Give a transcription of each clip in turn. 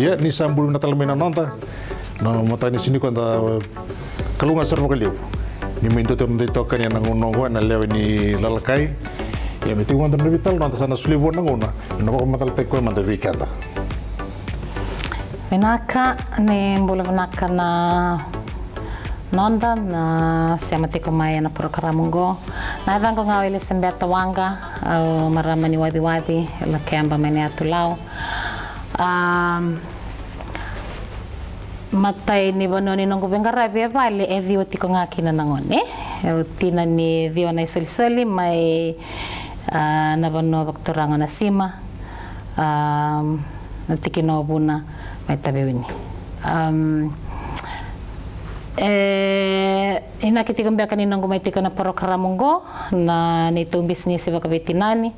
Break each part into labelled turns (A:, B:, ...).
A: Iya, ni sambul na talamena nonta. Na mata ni sini ko anta kalunga sarva kaliu. Ni minto to ndi to kan yang ngongo na lewe ni lalakai. Ya meti ko anta vital nonta sana sulivo na ngona. Na ko matal te ko manda vikata.
B: Vinaka ni mbula vinaka na nonda na siama tiko mai na programa Na vango ngau ile sembeta wanga au marama ni wadi wadi la kemba mene atulau. Um, matai ni bono ni nongo benga rabi vale e dio tiko kina nangone. E tina ni dio na isoli soli mai uh, na bono baktoranga na sima. Um, na tiki no buna mai tabe wini. Um, Eh, ina kiti kumbia kani nangu mai tiko na porokara ngo na ni tu business wa kabeti nani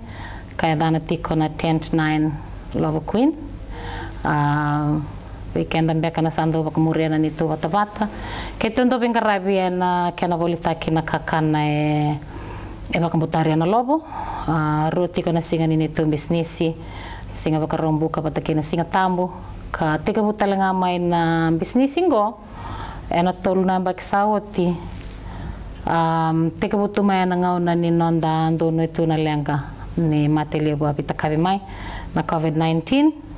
B: kaya dana tiko na tent 9 love queen weekend sando wa kumuria na ni tu wata wata. Ke tu ndo binga rabi na kena bolita kina kakana e e wakamutaria na lobo. Uh, roti kona singa ni tu business singa wakarombu kapata kina singa tambu. Ka tika butalenga mai na business ngo ena tolu na baki sawoti um teka butu mai na ngau na ni nonda ando no na lenga. Ni matele apita kavi mai. Na covid 19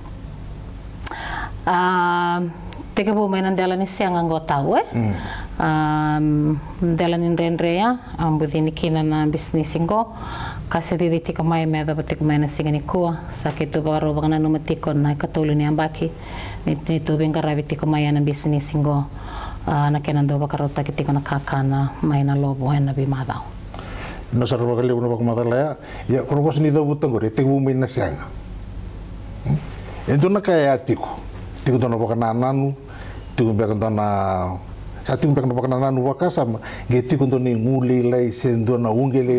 B: um teka bu mai na dela ni sianga ngo tau eh. Mm. um dela ni renre ya am budini kina na business ngo kasi di tika mai me da tika mai na singa ni kua. Sake tu baro bangana no matiko na katolu ni ambaki ni ni tu benga rabi tika mai na business ngo uh, na kena ndo bakarota ki tiko na kakana mai na lobo bi madau.
A: Na sarwa bakali una bak matala ya, ya kono bos ni do butang gore te bu min na sianga. Ento na kaya tiko. Tiko dona bakana nanu, tiko bakana dona sa tiko bakana bakana nanu wakasa ge tiko dona nguli lai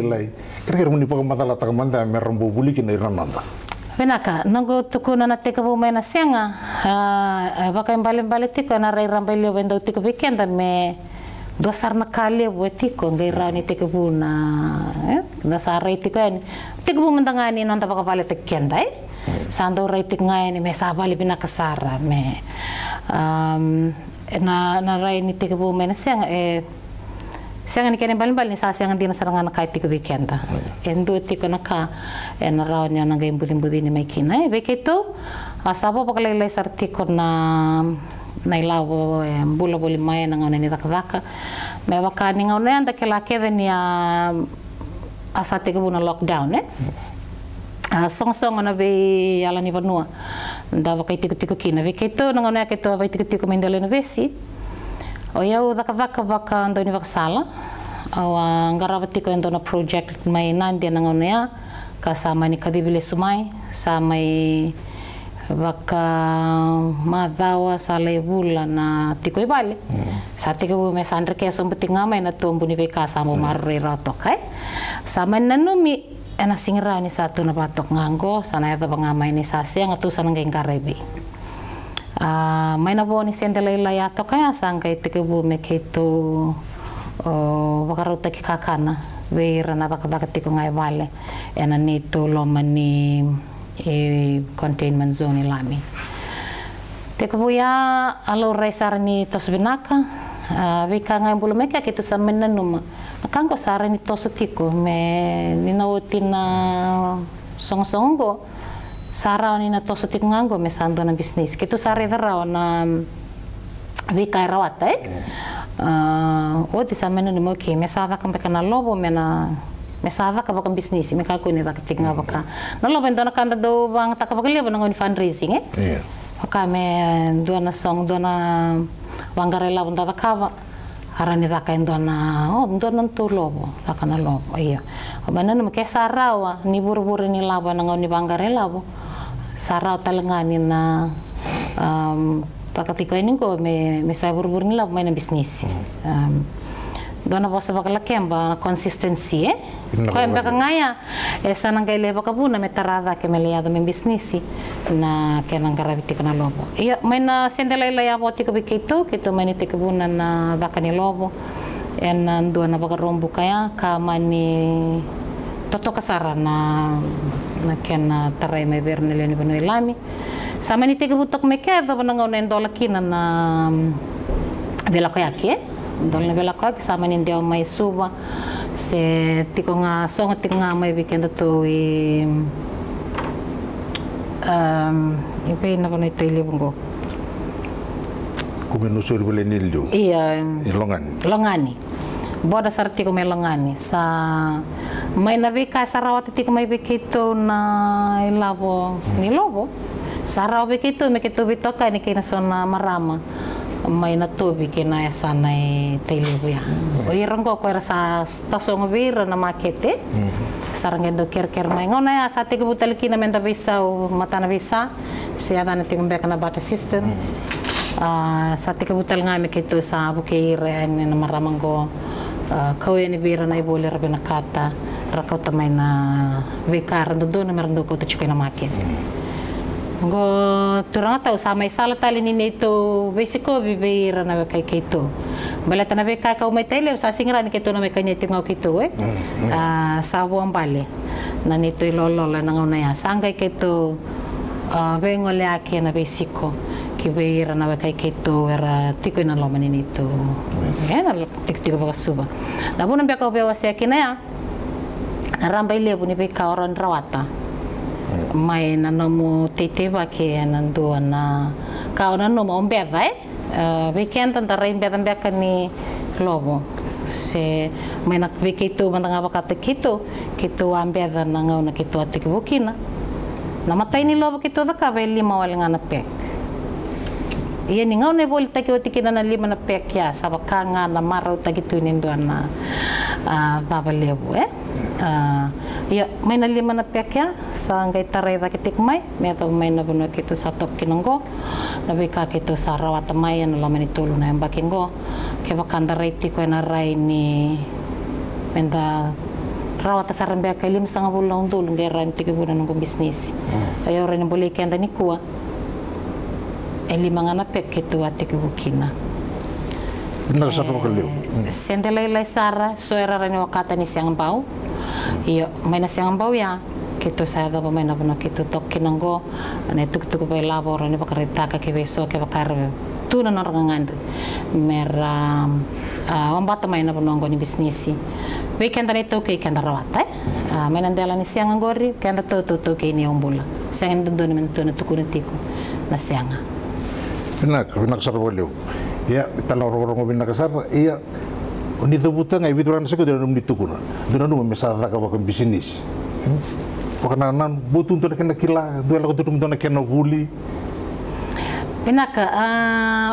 A: lai. Kira-kira muni bak matala tak manda merombo buliki na irananda.
B: Venaka, nango tukuna na teka vumai na senga, uh, baka imbali mbali tiko na rai rambai leo wendo tiko me dua sar na kali bu tiko ngai rau ni teka bu na eh na rai tiko ni teka bu mendangani nonta bali tekenda eh sando rai tiko ngai ni me sa bali bina kasara me. Um, na na rai ni teka bu mai na senga eh sianga ni kene balin ni sa sianga dina saranga na kai tiko weekenda endo tiko na ka e na rao ni ona ngai budin budin mai kina e veke to a sabo pakala lai sar tiko na na ilawo e bula boli mai na ngone ni me waka ni ngone anda ke la kede ni a a sa tiko buna lockdown eh song song ona be ala ni vanua. Nda waka tiko tiko kina veke to na ngone ke to vai tiko tiko mendele no vesi o iau daka daka waka ando ni waka sala. O uh, ngarawa tiko endo na project mai nandia na ngonea ka sa mai ni kadibile sumai. Sa mai waka madhawa sa lebula na tiko i bale mm. sa tiko bu me sa andre ke sombo tinga mai na tombu ni beka sa mo marre rato kai sa mai na numi ena singra ni sa tu na batok ngango sa na eda banga mai ni sa sia ngatu sa ngai ngarebi uh, mai na bo ni sendela ila ya to kaya sanga i tiko bu me ke to o wakarauta ki kakana. Veira na wakawaka tiko ngai vale ena ni to loma ni e containment zone lami. Ko ya alo raisar ni tos vika ngai bulu meka ki to sa mena numa. Kango sara ni tos tiko me ni na otina song songo sara ni na tos tiko ngango me sando na business. Ki to sara dara na vika rawata eh. Uh, o ti sa mena ni mo ki me sa ka na lobo me na me sava ka business me ka ko ni baka tinga baka no lo bendo na kanda do bang ta ka baka lebo na ngoni fundraising eh
A: Iya.
B: Fukame duana song duana wangarela bunda dakava arani daka indona oh indona tu lobo daka na lobo iyo obana nama ke sarawa ni buru buru ni labo na ngoni wangarela bo. Sarawa talangani na um, takatiko ini ko me me sa buru buru ni labo main bisnis mm. um, dona bosa bakala kemba consistency eh?
A: Ina
B: ko emba
A: ko
B: ngaya e sana ngai leba ka buna me tarada ke me liado me business na ke nang garaviti kana lobo. Iya mai na sendela ila ya boti ko bikito kito mai ni te ke buna na baka ni lobo. En na ndua na rombu kaya ka mani toto kasara na na kena tarai mai ver nele ni banoi lami. Sama ni teke butok me kia da bananga na endola kina na vela ko yake eh? dola na vela ko yake sama ni ndia mai suba se tiko nga songa tiko nga mai weekend to i um ipe na banoi tele bungo
A: Kumenu suri bele nilio.
B: iya
A: Ilongan.
B: longani boda sar tiko mai longani sa mai na veka sarawat tiko mai bekito na ilabo ni lobo saraw bekito me kito bitoka ni kina sona marama may natubig na sana taylibuya. Irang ko ko sa mm. tasong bira na makete. Mm. Sarang endo ker ker may ngona sa tigo butalki na menda bisa o mata na bisa. Siya na tingong beka na bata system. Mm. Ah, sa tigo butal nga mi kito sa bukir ni na maramang ko ah, kawin ni bira na ibuli rabi na kata. Rakaw tamay na vikar do do na meron do ko tuchukay na makete go turanga tau sa mai tali ni nei to vesiko bibe na kai kai to bala tana be ka ka mai tele sa singra ni keto na me kanya tinga ki to eh. mm, mm. a ah, sa bo ambale na ni to lolo la na ngona ya sanga keto a ah, be ngole ake na vesiko ki be na kai kai to era tiko na lo mani ni to mm. e eh, na tik tiko ba suba? Na bona be ka be wase ki na ya. Na ramba ile ni be ka oron rawata mai na no mo te te ke na do na ka ona no mo be vai eh, weekend tan tara in be tan be ka ni lobo. Se mai na ke kito man nga ka te kito kito am be na nga na kito te na. Namatay ni lobo kito da ka veli mawal nga na pe. Iya ni ngau ne boli taki oti kina na lima na pek ya saba kanga na marau taki tu ni ndoan na baba lebu eh uh, iya mai na lima na pek ya sa ngai tarai da kitik mai me ta mai na buno kitu sa tok kinongo na bika kitu sa rawata mai na lama ni tulu na yamba kingo ke bakanda raiti ko na rai ni menda rawata sarang beka lim setengah bulan dulu ngai rai tiga bulan bisnis ayo yang boleh kenda ni e lima ngana pek ke tu ate ke bukina.
A: Benar sa pa kalio.
B: Sendela ila sara so era rani wakata ni siang bau. Iyo mai na siang bau ya ke tu saya da mai na bana ke tu tok kinango ane tuk tuk bai labor ni bakar taka ke beso ke bakar tu na orang ngandri. Mera uh, wambata mai na bana ni bisnisi. Weekend ani tu ke kenda rawata eh. Uh, mai nandela ni siang ngori kenda tu tu tu ke ni ombula. Siang mentu na tukuna tiku na sianga.
A: Benar, benar sa pa kalio. Ya, ro ro benar kasar. Iya, ni to buta ngai bituran sa ko dira num ditukuna. Dira num mesa ta ka bakon bisnis. Pakana nan butun to kena kila, dua la ko tum to kena guli.
B: Pinaka, uh,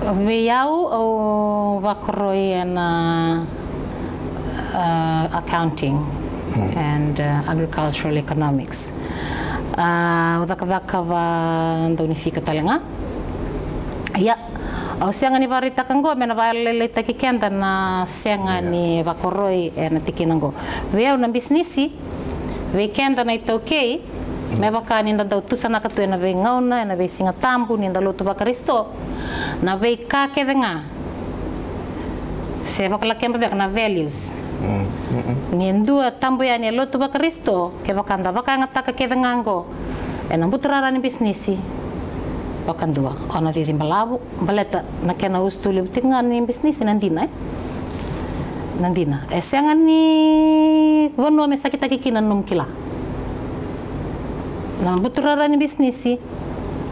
B: Viau o Vakoroi and uh, uh, accounting and uh, agricultural economics. Ah, udakadaka ba daunifika talenga ya au sianga ni barita kango mena balele takikenda na sianga ni vakoroi e na tikinango vea una bisnisi vekenda na itokei me mm. vaka ninda dau tusa na katu na vei ngauna e na vei singa tambu ninda lotu baka risto na vei ka kedenga se vaka la kemba na values. Ni ndua tambu ya ni lotu baka risto. Ke baka nda baka ngata ke vengango e na butrara ni bisnisi baka ndua ona di malabu baleta na kena ustuli tinga ni bisnisi nandina eh. Nandina e senga ni vanu me sakita num kila. Na buturara ni bisnisi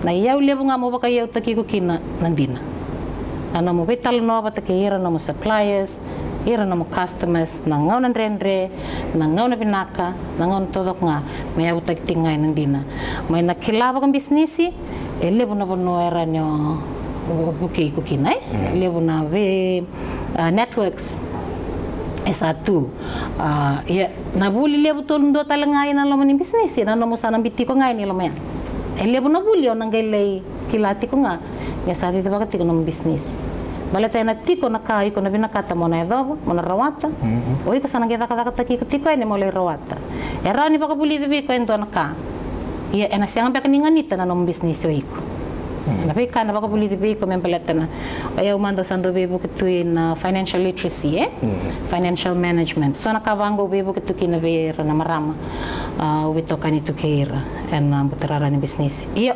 B: na iau lebu mo baka iau taki ko kina nandina na. Mo vital no ba taki ira no mo suppliers ira na mo customers na ngaw ng renre, na ngaw na pinaka, na ngaw na todok nga, may utag tingay ng dina. May nakilabag ang bisnisi, eh lebo na po nuera nyo buki kukinay, lebo na eh. mm. be ah, networks. Satu uh, ah, ya nabuli lebu tolong do tala ngai na lomani bisnis ya nanomo sanam bitti ko ngai ni lomaya elebu nabuli onang gailei kilati ko nga. Ya sati tabakati ko nom bisnis. Baleta ena tiko na ka iko na bina kata mona edo, mona rawata. O iko sana geda kada kata kiko tiko ene mole. Era ni baka puli dibi ko endo na ka. Ia ena siang baka ninganita na nom bisnis o iko. Na pe kana baka puli dibi ko men baleta na. O ia sando bebo kitu in financial literacy eh. Financial management. Sonakavango na ka bango bebo kitu kina vera na marama. Uh, ubito kanito keira. Ena butarara ni bisnis. Ia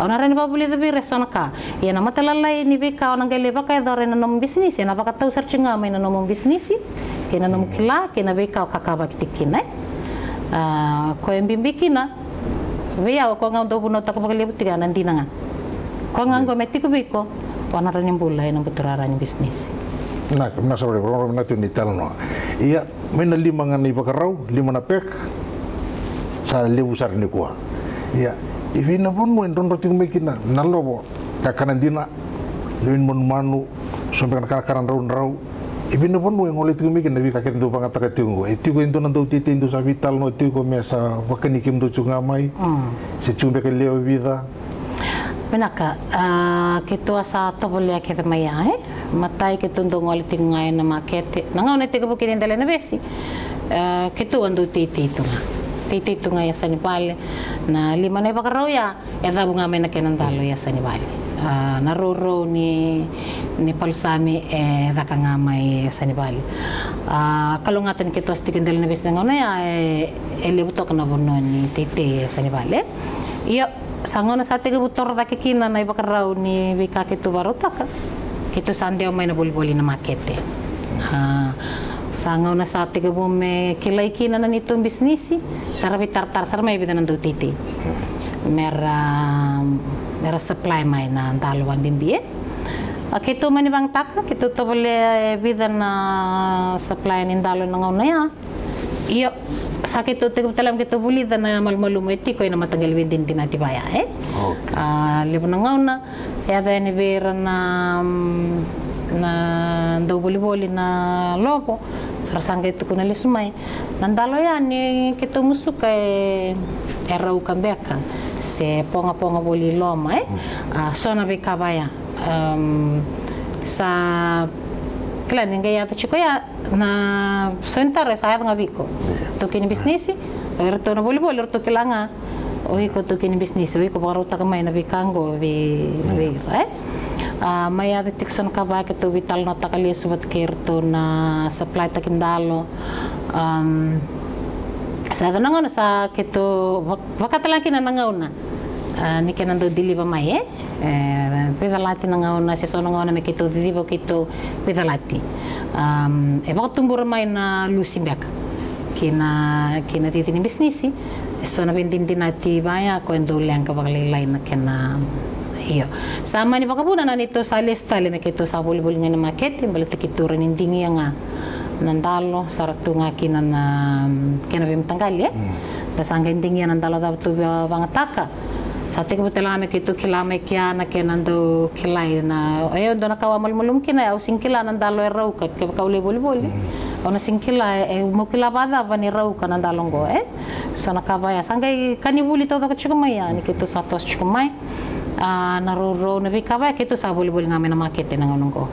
B: ona rani ba buli dabi resona ka ia na matalalai ni beka ona gele baka e dore na nom business e na baka tau sarchinga mai na nom business ke na nom kila ke na beka o kakaba kitikina uh, ko e mbimbikina Vea ko nga ndo buno taka pakali butiga nan dinanga. Ko nga ngo metiku biko wana rani mbula ina buturara ni business.
A: Na, na sabar orang na tu ni tal no. Ia, mena lima ngani bakarau, lima na pek. Sa lebu sar ni kuah. Ia, ifi na pun mo endon roti kumekina, na lobo kakanan dina, lewin mon manu, sampai kan karan rau rau. Ifi na pun mo yang oleh tu kumekina, nabi kaket tu pangat takat tiunggo. Itu ko endon nando titi endo sa vital no, itu ko mesa wakanikim tu cungamai. Se cumbe ke leo vida.
B: Menaka, uh, ke tua sa tobole ke te mai ai, matai ke tundu ngoli te ngai na makete. Na ngau ne te kapu kini ndale na besi. Uh, ke tu andu Piti ito nga sa Nepal na lima na ipakarawya. Yata mo nga may nakinandalo ya sa Uh, naruro ni Nepal sami eh daka nga may sa Nepal. Uh, kalungatan kita sa tikindal na bis na nga ya eh, eh libutok na bunon ni Titi sa Nepal eh. Iyo, sango na sa tigibutor da kikina na ipakaraw ni Wika Kitu Barutaka. Kitu sandi o may nabulbuli na makete. Uh, sangaw na sa tiga bume kilaiki na nanito ang bisnisi sarabi tartar sar may bidan nandu titi mera mera supply may na dalwan bimbie Akitu ah, mani bang tak, kitu to bale eh, bidan na supply nindalo nangaw na ya. Iyo, sakit utik talam kita buli dan na malmalu mo iti ko ina matanggal win din dinati baya eh.
A: Okay.
B: Uh, libo na ngaw na, yata ni bira na mm, na ndo boli boli na lobo. Rasanga itu kuna lisumai. Nandalo ya ni kita musuka e era ukambeka se ponga ponga boli loma eh. Ah, sona be kabaya. Um, sa Kila ninguém ia chico ya na sentar sa nga biko. To kini bisnesi, erto na boli boli erto kilanga. Oi ko to kini bisnesi, oi ko baro ta kamay na bikango bi bi eh. Ah, may ada tikson ka ba to vital na takali subat kerto na supply takindalo. Um, sa nangaw na sa kito wakatalang kinanangaw na. Uh, ni kena do dili ba mai eh eh pedalati na ngau na seso na ngau na me bo kito pedalati um e ba tumbur mai na lusimbek kina kina titi ni bisnisi so na bendin dinati baya ko endo lang ka bagli lain na kena hiyo ಸಾಮಾನ್ಯ ಪಕಪುನ ನಾನಿತ್ತು ಸಾಲೆ ಸ್ಥಾಲೆ ಮೇಕಿತ್ತು ಸಾಬುಲ್ ಬುಲ್ಗೆ ಮಾಕೆಟ್ ಬಲತೆ ಕಿತ್ತೂರು ನಿಂದಿಂಗಿ ಹಂಗ nandalo saratu ngaki nan um, kena bim tanggal eh. mm. ya tas angin tinggi nandalo dapat tu bang taka sate ko tela me kitu kila me kya na kenan do kila na ayo do nakawa mul mulum kina eh. au singkila nandalo erau kat ka ule bol bol eh. ona mm. singkila e mo kila bada bani rau kana ndalo ngo eh. So nakaba ya sangai kanibuli todo ko chukumai ya ah, ni kitu satos chukumai uh, naruro na bikawa kito sa bulibul nga may namakit ng anong ko.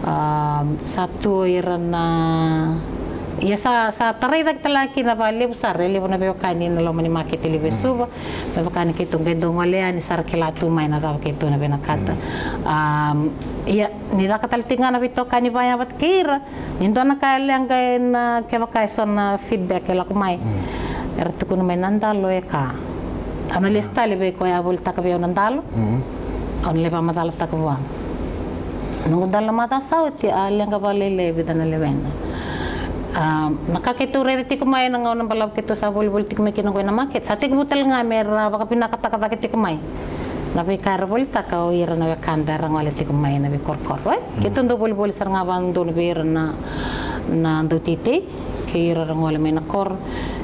B: Ah, um, satu iran na ya sa sa taray dag talaki na bali sa reli na bayo kani na lo mani makit ili besuba hmm. na bakani kitu ngai dongole ani sar kelatu mai na daw kitu na bena kata um hmm. ah, ya ni da katal tinga na bito kani baya bat kira indo na kale ang gai na kebakaison na feedback ela kumai hmm. ertu kuno menandalo eka e ka ana le stale be ko ya volta ka beo nandalo on le ba madala ta ko wa nungu dalla mata sauti a lenga bale le bidana le wena Um, nakakituri ti kumay na nga ng balab kito sa bulbul ti kumay kinungoy na market. Sa ti kubutal nga mera baka pinakatakata ti kumay. Nabi karabol ta ka o ira na kanda rang wala ti kumay nabi korkor. Right? Kito ndo bulbul sar nga bando nabi ira na na ndo titi. Kira rang wala may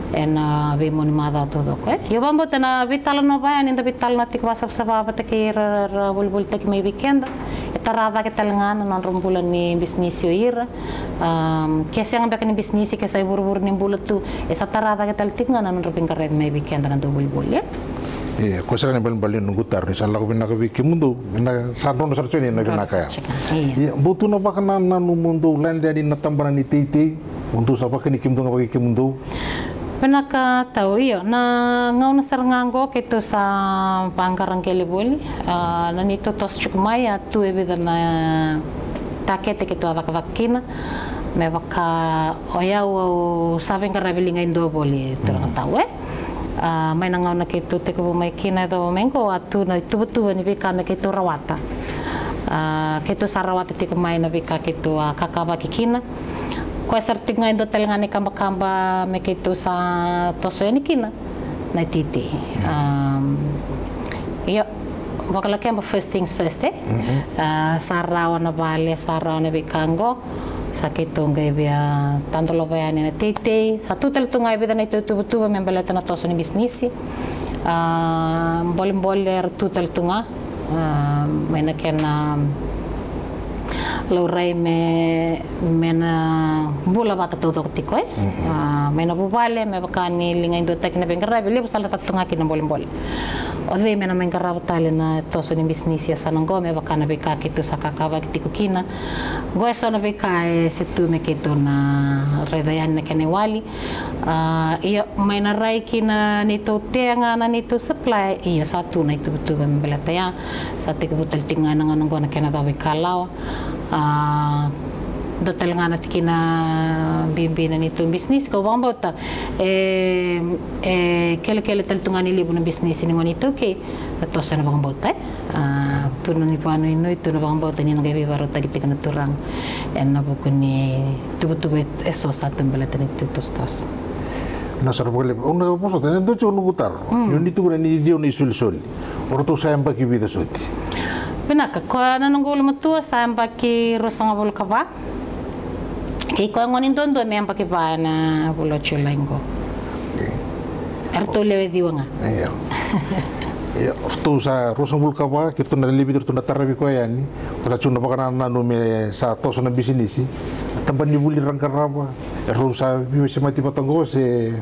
B: nakor. En uh, vi mo ni mada todo ko. Eh? Yo bambo ta na vital no yan inda vital na ti kwasap sa baba ta kira bulbul ta ki may weekend tarada ke talangana non rumbulan ni bisnis yo ira um, kesa yang bekan bisnis ke saya buru-buru ni bulat tu esa tarada ke tal tinga non ruping karet mai weekend dengan tu bul bul ya
A: Iya, kau sekarang balen balen nunggu tar, misalnya aku bina ke mundu, bina sarton sarton ini nabi nakaya. Iya, butuh napa kena nanu mundu, lain jadi natambana ni titi, untuk siapa kini kim tunga bagi kim mundu.
B: Penaka tahu iyo na ngau na sarngango kito sa pangkarang kelibuli uh, na nito tos chukumaya tu ebe na takete kito avak vakina me vaka oya o karabilinga indo boli terang tahu eh? Uh, mai na ngauna ke tu te kupu mai kina do mengo atu na tubutuba ni vika me ke tu rawata. Ke tu sarawata te mai na ke tu uh, kakawa ki ko sar tinga indo telengane kamba kamba me ke tu sa toso ni kina na titi. Um, yo wakala kemba first things first eh? Mm -hmm. uh, sarawa na vale sarawa na vikango sa ke tunga i bia tanto lo vai ani na tete sa tu tel tunga i bia na tu tu tu me bela na toso ni businessi uh, bol bol er tu tel tunga uh, me na kena laurai me mena bula bata tau tau tiko eh mena bubale me bakani linga indo tak na bengkara bele busala tak tunga kina bolen bolen ode mena mengkara batale na toso ni bisnis ya sanango me bakana beka kitu saka bak tiko kina go eso na beka e setu me kitu na redayan na kene wali iyo mena rai kina nito tenga na nito supply iyo satu na itu betul me belataya satik butel tinga na ngongo na kena tawe kalau uh, do talangana tikina nito business ko bang bota e e kele kele tal tungani libu na business ni ngoni to ke to sana bang bota a tu no ni pano ino tu no bang bota ni na turang en na buku ni tu tu eso sa tembela tani tu tostas
A: na sar bole una poso tene do chuno gutar yo ni tu ni dio ni sul sol orto sa amba ki vida soti
B: Pinaka, ko na nunggulo matua sa amba ki rosanga bol kaba Kay ko ngonin don do me ampake pa na bulo chulengo. Erto lewe diwa nga.
A: iya ya. Orto sa rosa bulka ba kirto na libi kirto na tarabi ko yani kala chuna pa kana na no me sa toso na business tamban ni buli rang karaba erro sa biwe se mati patongo se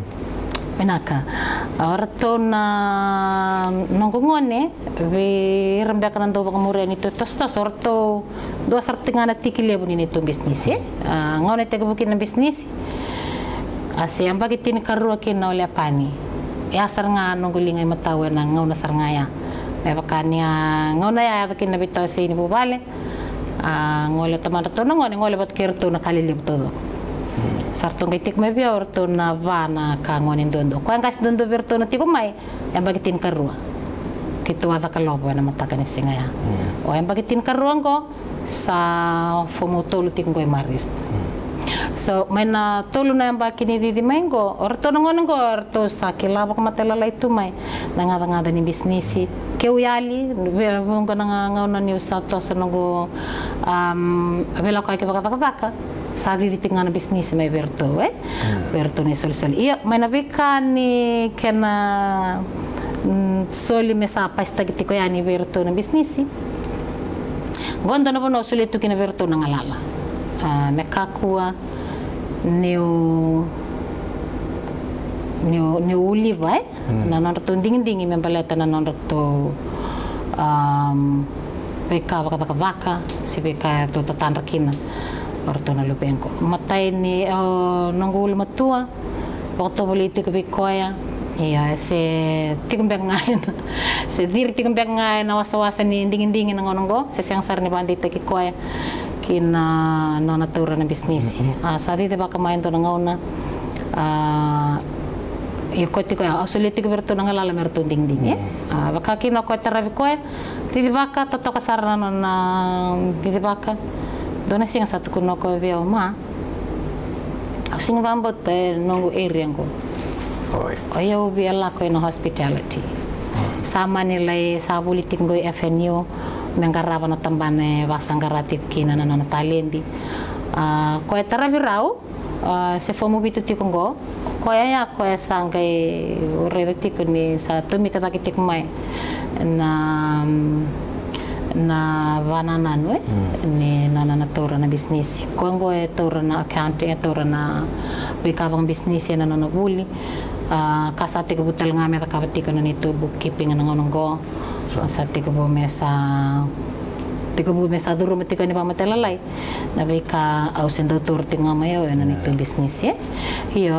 B: Pinaka. Orto na nongongone ve rambia kana do baka mure ni to tostos orto do sartinga na tikile buni ni to business eh. Ngone te bukin na business. Ase amba kitin karua kin na ole pani. Ya sar nga nonggulinga matawe na ngona sar nga ya. Me bakania ngona ya bakin na bitaw sa ini bubale. ngole tamarato na ngone ngole bat kerto na kalilipto do sartong kaitik me bia orto na vana ka ngone dondo ko angas dondo berto na tiko mai e bagitin karua kitu ada kalobo na mataka ni singa ya o e bagitin karua ngo sa fomotolo tik ngoi e marist mm. So maina tolu na ba kini di mengo orto nongon ngo orto sakila bak matela lai tu mai nanga nanga ni bisnisi ke uyali ngo nanga ngona ni usato so ngo um vela kai ke baka baka sa vivi tinga bisnis mai berto eh. Hmm. Berto ni sol sol ia maina bika ni kena ah, mm, soli mesa pasta kitiko yani berto na bisnisi Gondo na bono sulit tu kina berto na ngalala. Me kakua neu neu neu uliva eh na nonto dingin dingin me baleta na nonto um, beka baka baka baka si beka to tatandra kina. Orto na lupenko. Matay ni uh, nonggul matua, waktu politik bikoya, iya se tikumbek ngayon, se diri tikumbek ngayon na wasa-wasa ni dingin-dingin ng ononggo, se siyang sar ni bandita kikoya, kina no natura na bisnis. Mm -hmm. uh, sa dito baka main to ng una, uh, yung koti ko, oh, sulit ko berto nang alala merto ding ding eh. Uh, baka kino ko tarabi ko didi baka toto kasar na na didi baka. Dona singa satu kuno ko veo ma. Aku singa vambot eh, nongu area ko.
A: oi
B: O ya ubi ala ko no hospitality. Sama nilai sa politik ngoi FNU miangaravana tambane vasangaraty kinana na talendi. Ah, koe taraviraw ah, sefo mubito tiko ngo koe ya ah, koe sangai ureda e, tiko ni sa tumika taki tiko mai na na vanananu e mm. ni nanana tora na bisnis koe ngo e tora na accounting e tora na wikavang bisnis e nanana vuli buli uh, kasate ko butal nga me ta kabati ko na nito bookkeeping na ngonong go kasate ko bo mesa tiko bu mesa duro mati ko ni pamatela lai na beka au sendo tur tinga mayo na nito business ya yo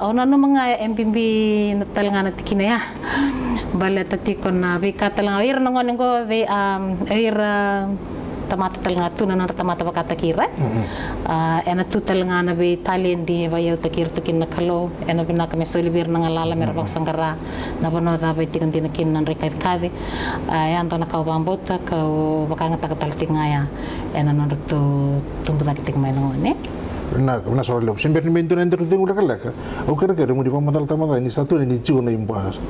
B: au na no mga MPB na talanga na tikina ya bala tati ko na beka talang ir no ngon ko ve um ir tamata talanga tuna na tamata bakata kira Ah, ena tu talanga na be talien di ba yau takir tu kin na kalo ena bina kame soli bir na ngalala mera bak sangara na bano da ba tikan tina kin na rekai kade ya ando na kau bambota kau bakanga takatal tingaya ena na tu tumbu tak tik mai ngone
A: na na so le sempre ni mento na ndero tengu leka leka o kere kere mudi pamadal tamada ni satu ni chigo na impas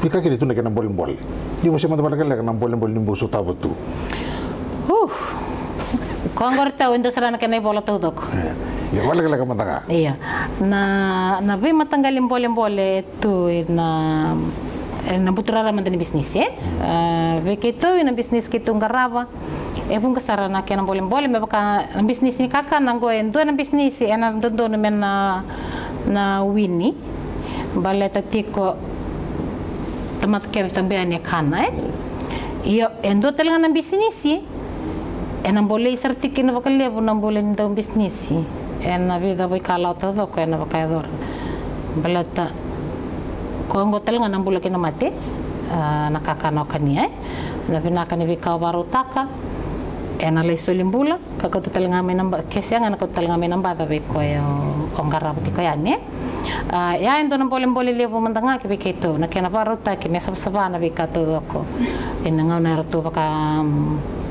A: tika kiri tu na kana bolen bolen ni mo sema leka leka na bolen bolen ni buso tabatu
B: uh kongor tau indo sarana kena bola tau dok
A: ya wala leka mataga
B: Iya, na na be matanggalin bole-bole tu na eh, na buturara man bisnis ya. Be kito na bisnis kito ngaraba. E bung kasara na kena bole-bole me baka na bisnis ni kaka na go en na bisnis e na do do na men na na wini. Bale tatiko tamat kaya también ya kana eh. Iyo endo talaga ng bisnis eh. E não boleh sertik na bakal levo não boleh então bisnis e na vida vai kala todo ko na bakal dor balata ko ngo tel nga não boleh kena mate nakakano kania na bina kani bika baru taka e na le solimbula ka ko tel nga me namba kesi nga ko tel nga me namba ba ko yo ongara ki ko ya ne ya endo não boleh boleh levo mandanga ki biketo na kena baru taka me sabsabana bika todo ko. E na nga na ratu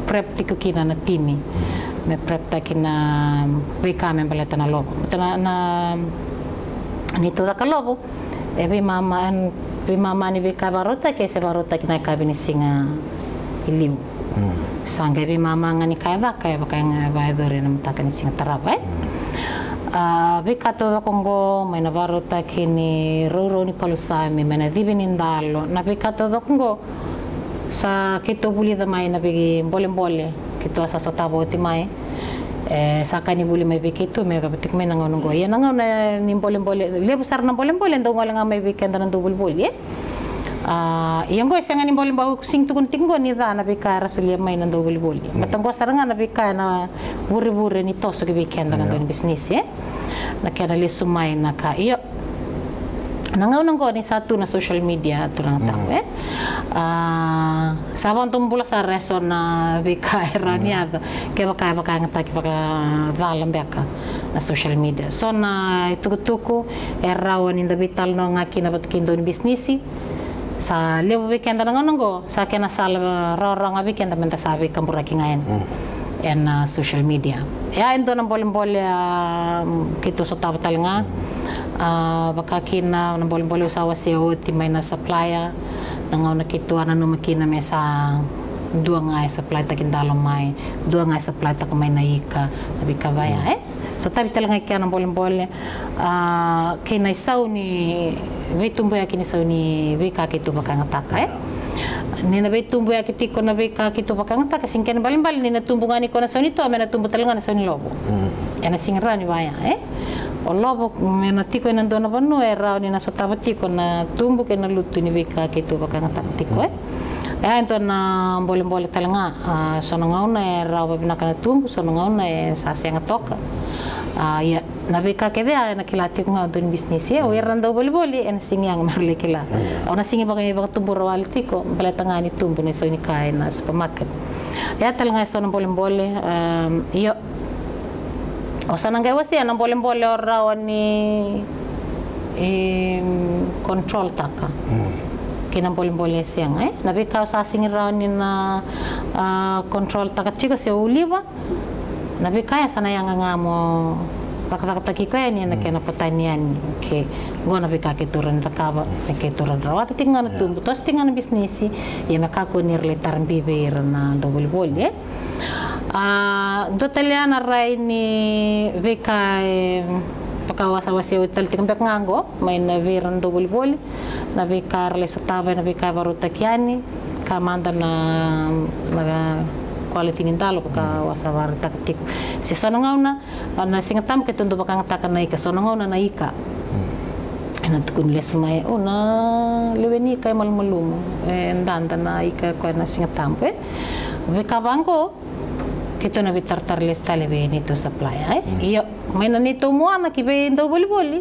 B: πρέπει τι κοκκίνα να τίμη. Με πρέπει τα και να με λόγο. Να, να, να είναι το δακαλόγο. Επί μάμα, αν πει μάμα αν είπε καβαρότα και σε βαρότα και να κάβει νησίγα ηλίου. Mm. Σαν και επί μάμα αν είναι καεβά, καεβά, καεβά, εδώ ρε να μου τα κάνει νησίγα τραβά. Ε. Mm. Βήκα το δοκογκό με ένα βαρότα και είναι ρούρο, είναι πολλοσάμι, Sa kito buli damay na bigi bolem-bole, kito sa sotabo timay. Eh, sa kani buli may bigi kito, may kapitik may nangonong go. Yan nga na nim bolem-bole. Liya busar na bolem-bole, daw nga lang may bigi kanda ng dubul buli. Eh? Uh, ah, iyang ko isa nga ni bolin bawo sing tukun tinggo ni da mm. na bika rasulia may nando buli buli. Mm. Matang ko saranga na bika na buri buri ni toso gibi kenda yeah. ng business eh. Na kaya na lisumay na ka iyo Nangaw nang ni satu na social media tu nang tahu eh. Uh, sabang tumbula sa reso na bika eraniado ke baka baka ngata ke baka valam beka na social media. So na tuku-tuku erawan inda vital no ngaki na batkin don bisnisi sa lewo weekend na ngongo sa kena sal rorong abi kenda menta sabi kampura kingain. En uh, social media. Ya ento nang boleh-boleh uh, kito sa tabatal nga. Uh, baka kina na boleh usawa seo ti may na supplier. Nangaw na kitua na numakina may sa dua nga supply ta kindalo may dua nga supply ta kamay na ika. Nabi kabaya eh? So tabi talaga kaya na boleh uh, kina isaw ni may tumbo ya kini isaw ni wika kitu baka ngataka eh? Ni na bay tumbo ya kiti ko na bay ka kito baka ngata kasi ken balin balin ni na tumbo ngani ko na sa nito amena tumbo talaga na sa ni lobo. Mm. ya na singra ni baya eh o lobo me na tiko na dona banu e rao ni na so tava tiko na tumbu ke na lutu ni bika ke tu baka ngata tiko eh? Ya ento na boleh boleh talanga sono ngauna e rao babina kana tumbu sono ngauna e sa senga toka. Uh, ya na bika ke dia na kila tiko ngau dun bisnis ya o iranda boleh boleh en singi ang merle kila. O na singi baka baka tumbu rawal tiko bala tanga ni tumbu ni so ni kai na supermarket. Ya talanga sono boleh boleh um, yo osana ngaiwasiyana mbolembole orrawa ni um, control taka mm. Kina mbolimbole siang eh? Nabi kau sasing rauni na uh, ah, control takat chika se uliba nabi kaya sana yang ngamo πακατακτακικών είναι να και να ποτανείαν, και γω να πει κακετούραν τα καβα, να κετούραν δρώντας την αντούμπτος την αντιμπισνήσι, η να κακονείρλεταρμπίβερνα δούλιβολια. Αν το τελειαναραίνε βεκα, πακαωσαωσιούταλτικ μπέκναγο, μεν βερν δούλιβολι, να βεκαρλεσοτάβε να βεκαβαροτακιάνι, καμάντα να μαγα κ karena singatam ke tundu bakang takan naika sonongo na naika ana tukun les mai ona leweni kai mal malum endan na ika ko na singatam ke we kabango kita na bitartar les tale be nito sa playa. Eh hmm. iyo may na nito mo ana ki be boli boli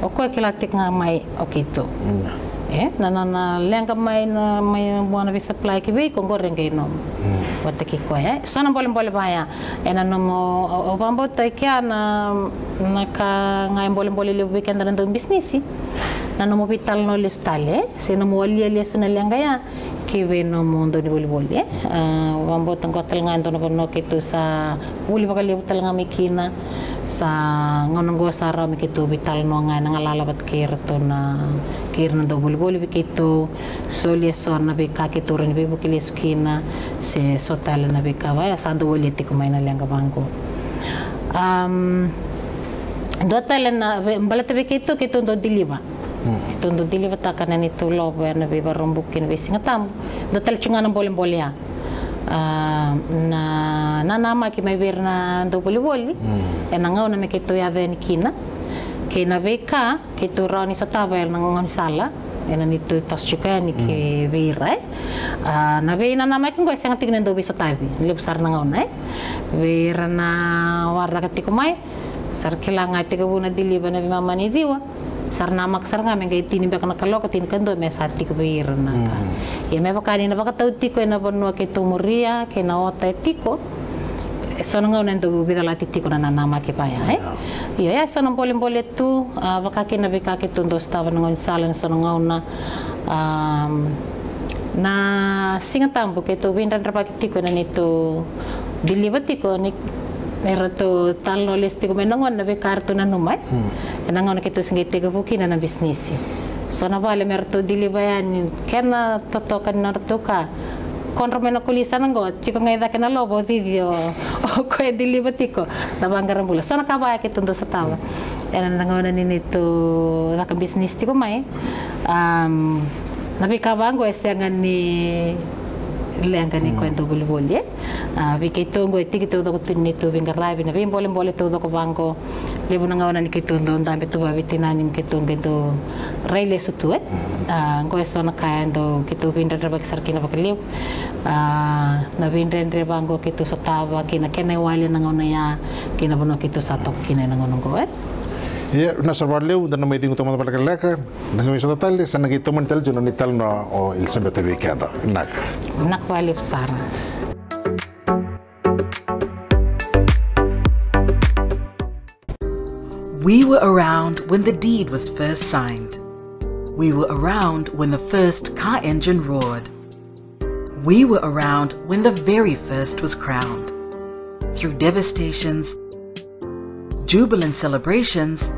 B: o ko ke nga mai o hmm. eh na na na lenga mai na mai buana be supply ki be ko goreng ke nom. Hmm wadaki koya sana mbole mbole baya ena nomo obambo toikia na na ka ngai mbole mbole le weekend na ndo business na nomo vital no le stale se nomo ali ali sana lenga ya kiwe no mundo ni boli boli obambo tango talanga ndo no no kitu sa boli bakali talanga mikina sa ngonong go sara mikitu vital no nga nangalalabat kirto na kirna um, do bulbuli bikitu solia sorna bika kiturin bibu kiliskina se sotal na bika vaya sandu woliti kumaina lenga bango um dotal na balata bikitu kitu do diliva hmm. Tundu diliva takanan itu lo, bena biba rumbukin, bisinga tamu. Dotal cunganan boleh-boleh ya. Na na nama ki mai ver na do boli boli mm. e na ngau na me ke to ya ven kina. Ke na veka ke to rani sa tava na ngon sala. E na ni to tas chuka ni ke vera uh, na ve na nama ki ngoi sanga tignen do bisa tavi le besar na ngau na vera na warna ka tiko mai sar ka buna diliva na mama ni diwa sar nama sar nga menga tini baka nakaloka tini kando me sa tiko vera na ka. Ya me baka ni na baka tau tiko e na bonua ke tumuria ke na ota tiko. Sono ngau nendo bida la tiko na nama ke paya eh? Iya ya sono bole bole tu baka ke na bika ke tundo stava ngau sala sono ngau na na singa tambu ke bindan rapa ke tiko na nitu diliva tiko ni era tu talo lesti ko menongon na be kartu na numai nangon ke tu singi tega buki na na bisnisi so na vale mer tu diliva yan kena totokan na ka? Konro mena kulisa nango chiko ngai da kena lobo video o ko e diliva tiko na bangara bula so na kabaya ke tundo sa tawa. Era nangon ni nitu na ka bisnis tiko mai. Um nabi kabango esengan ni lenga ni kwento buli buli ah vi ke tongo eti ke todo kutin ni tu vinga rai na vim bole bole todo ko bango le buna ngawana ni ke tondo ndambe tu babi tinani ke tonge do rai le sutu eh ah ngo eso na kaendo ke tu vinda drabak sarkina bakaliu ah na vinda ndre bango ke tu sotava ke na kene wale na ngona ya ke na bono ke tu satok kine na ngono go eh
A: Ia, na sarvaleu, da na mai tingu tomada para leka, na kami sa tatali, sa nagi toman tel juno ni na o il sembe te. Nak.
B: nak wale sara
C: We were around when the deed was first signed. We were around when the first car engine roared. We were around when the very first was crowned. Through devastations, jubilant celebrations,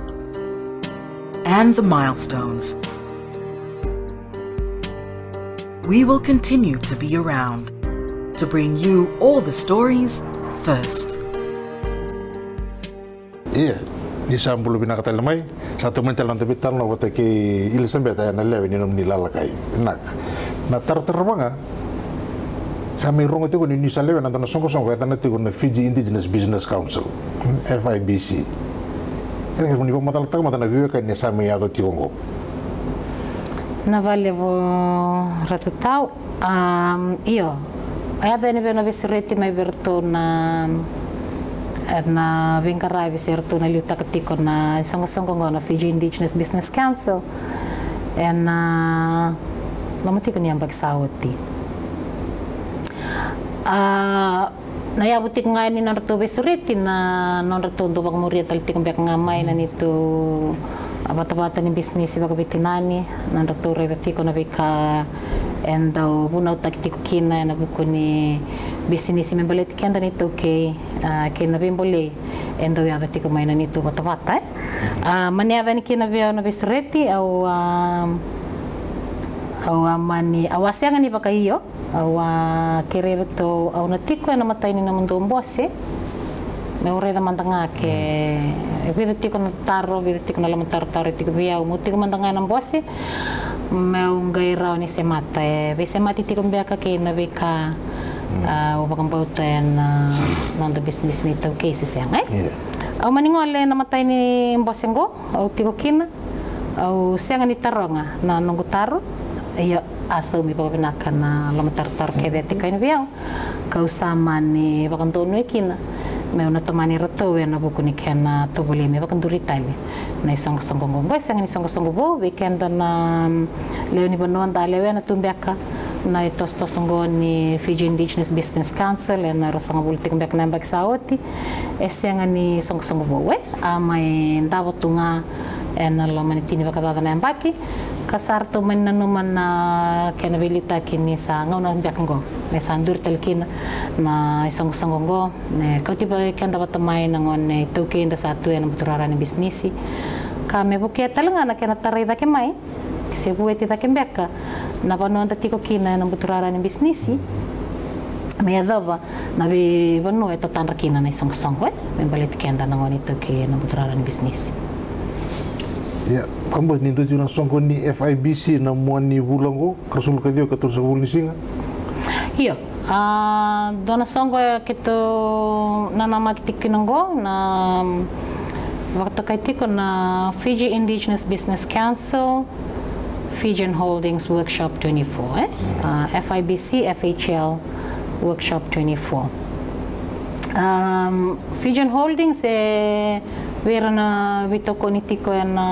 C: and the milestones. We will continue to be around to bring you all the stories first.
A: Yeah, di sambulu bina kata lemai, satu menit dalam tepi tanah waktu ke ilsen beta yang nelayan eh, minum nilalai kai, nak, na tar terbanga, ah. Samirungo tiko ni nisalewe na tana songo songo etana tiko na Fiji Indigenous Business Council, FIBC. Kere kere nipo matala tako matana viweka ni sami yato tiko ngo.
B: Na vale vo ratu tau, um, iyo, ayata ni beno besi reti mai bertu na na vinkarai besi rtu na liutaka tiko na songo songo ngo na Fiji Indigenous Business Council. And uh, lamatiko ni ambak sawati. Ah, na ya butik nga ni nang ratu besuriti na nang ratu do bag muria talti biak ngamay na nito abata-bata ni bisnis baga bitinani nang ratu re rati ko na bika and daw bunaw takti ko kina na buko ni bisnis mi balit kenda nito kay uh, kay na bimbole and daw ya rati ko may na nito bata-bata eh. Uh, ni kina biya na besuriti au um, au amani awasianga ni baka iyo au a kerere to au na tiko na matai ni na mundo mbose me ure da mandanga ke e vida tiko na taro vida tiko na lama taro taro tiko bia au mutiko mandanga na mbose me ungai rao ni se mata e ve se mati tiko bia ka ke na beka au bakang bauta na nanda business ni tau cases yang eh?
A: Ia.
B: au maningole na matai ni mbosengo au tiko kina au senga ni taronga na nungu taro ia asau mi paka pinaka na lama taro ke de tika ini biang. Kau sama ni bakan tonu kina. Me una tomani we na buku ni kena to boli me bakan duri tali na isong song gong gong senga ni song song bo weekend na leo ni banuan ta leo na tumbiaka na itos tos ngo ni Fiji Indigenous Business Council na rosanga bultik na mbek saoti. E senga ni song song bo we. Ama e ndavo tunga e na lo mani tini bakadada na mbaki kasar to man na numan na kena bilita kini sa ngau na mbek ngo me sa ndur tel kina na isong song ngo ne kau tiba kenda batamai na ngon ne tuke inda satu na buturara ni bisnisi. Ka me buke talanga na kena tarai da ke mai se bue te da ke mbeka na vano anda tiko kina na buturara ni bisnisi. Me adova na be vano e tatandra kina na isong song we me balit kenda na ngoni tuke na buturara ni bisnisi
A: Ya, kamu ni tuju nak songkon ni FIBC namuan ni bulango kerusul kadio katur sebul ni singa.
B: Iya, Uh, dona songo ya ah, kito na nama kitikinongo na waktu kaitiko na Fiji Indigenous Business Council Fijian Holdings Workshop 24 eh? Ah, uh, FIBC FHL Workshop 24 um, ah, Fijian Holdings eh, vera na vitoko ni tiko e na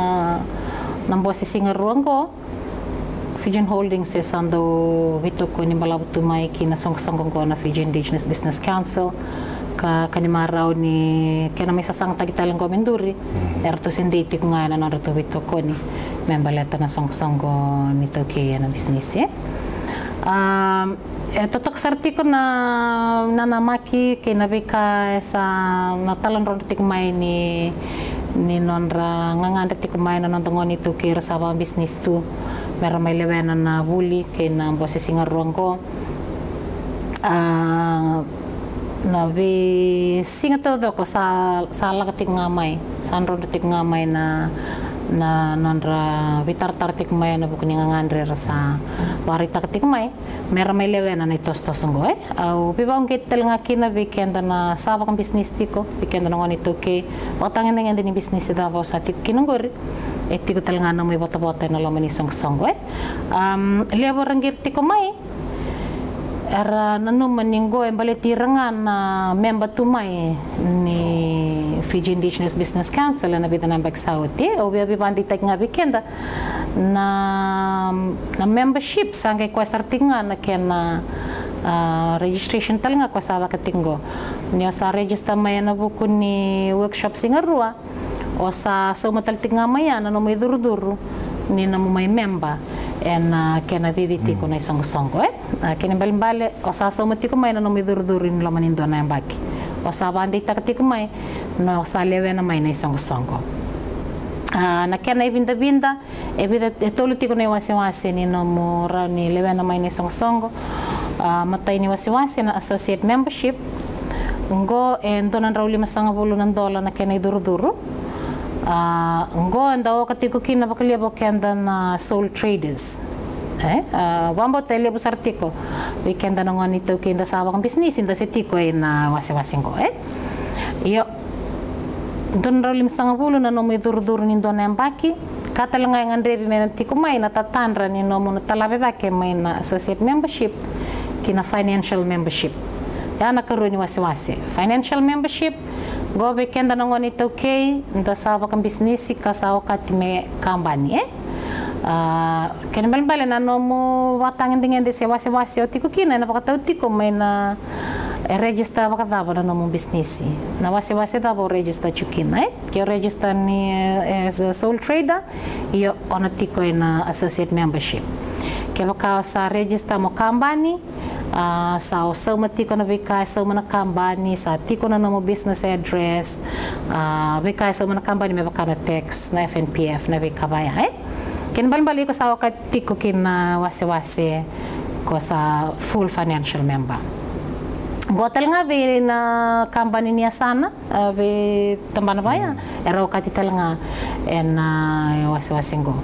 B: na mbosi singa ruango Fijian Holdings e sando vitoko ni malabutu mai ki na ko na Fiji Indigenous Business Council. Ka kanimarao ni kena may sasang tagitalang ko menduri erto sinditi ko nga na narito vitoko ni. Membaleta na song song ko nito ki na business eh Um, e totok sarti ko na nanamaki kay nabika sa natalan ron tik mai ni ni nonra ngangan tik mai na itu kay rasaba business tu. Mera may lewena na buli kay na bose singar ruang ko. Ah, na bi singa todo ko sa sa lagatik ngamay sa ron tik ngamay na na nandra vitar tartik mai na bukni ngandre rasa warita katik mai mera mai lewe na na tos tos au bibang kit tel ngaki na weekend na saba kan business tiko. Weekend na ngoni to ke watang ndeng ndeng business da ba sa tik kinongor etiko tel ngana mai bota bota na lo mani song song eh um lebo ranggir tiko mai. Era nanu meninggo balik tirangan na member tu mai ni Fiji Indigenous Business Council na bida nambak sauti o bia bia bandi tek nga weekend na na membership sangay kwa sartinga na kena uh, registration tal nga kwa sa katinggo niya sa register may na buku ni workshop singarua o sa sa umataltik nga maya na no may duru-duru ni na mo may member. En uh, kena diditi ko na isong songo eh? Uh, kena balimbale o sa sa umati ko may na no may duru-duru ni laman indo na yung baki pasabandi taktik mai no salevena mai nei songo songo na kena e vinda vinda e vida e tolu tiko nei wasi wasi ni no mo ra ni levena mai nei songo songo ah, matai ni wasi wasi na associate membership. Ngo e eh, ndonan rau lima sanga nan dola na kena i duru duru ah, ngo enda o katiko kina bakalia bokenda na ah, soul traders. Eh, ah, uh, wambo tele busar tiko. Weekend ano na ngon ito kinda sa awang business inda si tiko ay eh, na wasi-wasing ko eh. Iyo. Doon raw lim sanga bulo na nomo idur-dur nindo na embaki. Kata lang ngayon andrebi may tiko may natatanra ni nomo na talabeda ke may na associate membership kina financial membership. Ya nakaroon ni wasi-wasi. Financial membership, go weekend ano na ngon ito kay inda sa awang business ka sa awang katime kambani eh. Ah, kene balbala na no mo watang ndinga de sewa sewa se otiko kina na pakata otiko mai na eh, register wakata bala no mo business na wase wase da register chukina eh. Ke register ni eh, as a sole trader iyo onatiko e na associate membership. Ke waka sa register mo company uh, ah, sa usaw matiko na bika sa mga company sa tiko na mo business address ah, uh, bika sa mga company may baka na tax na FNPF na bika baya eh. Kin bali ko sa wakat tiko kin na wasi-wasi ko sa full financial member. Gotel nga be na company niya sana uh, be tambana baya era wakati nga en uh, wasi-wasi go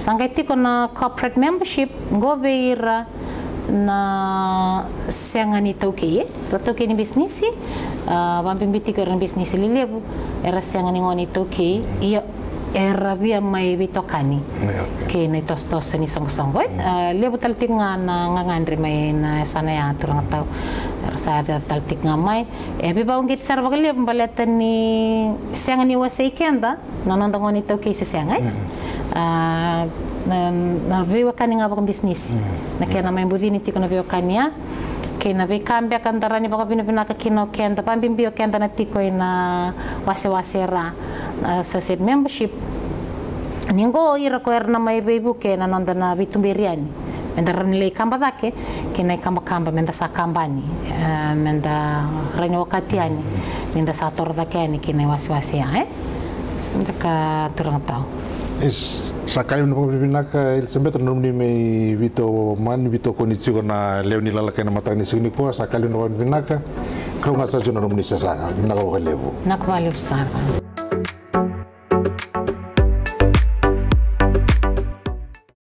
B: sangkay tiko na corporate membership go be ira na senga ni tauke ra tauke ni business uh, bampimbiti ko rin business lilibu era senga ni ngoni tauke iyo era via mai vitokani
A: Ya, okay.
B: ke na tos tos ni song song. Boy lebu taltik nga na nga ngandri mai na sana ya turang tau sa da taltik nga mai. E bi ba ungit sar bagal balatan ni siang ni wasai kenda ngoni tau ke siang ai na na vewa kani nga bisnis na kaya na may budini tiko na vewa kania ke na ve kambia kan darani baka bina bina ka kino kenda pambimbio kenda na tiko ina wase wase ra associate membership. Ningo ira ko erna mai ke na nonda na vitumberiani menda ranile kamba dake ke na kamba kamba menda sa kambani uh, menda ranyo wakati ani. Menda sa tor dake ani ke na wasi wasi ya eh? Menda ka turang tau.
A: Is Σα κάνει να πούμε να σε μέτρα νόμιμη με βίτο μάνι, βίτο κονιτσίγο να λέω νιλά λακά να ματάνει σε γνικό. Σα κάνει να πούμε να κάνει. Κρόμα. Να κάνω.
B: Να κουβάλει.